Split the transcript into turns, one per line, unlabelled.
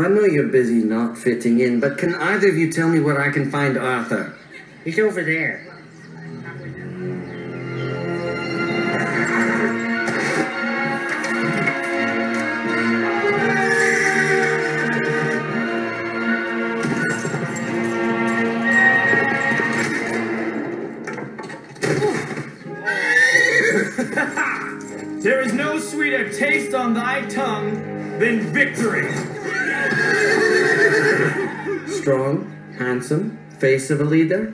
I know you're busy not fitting in, but can either of you tell me where I can find Arthur?
He's over there.
There is no sweeter taste on thy tongue than victory.
Strong, handsome, face of a leader?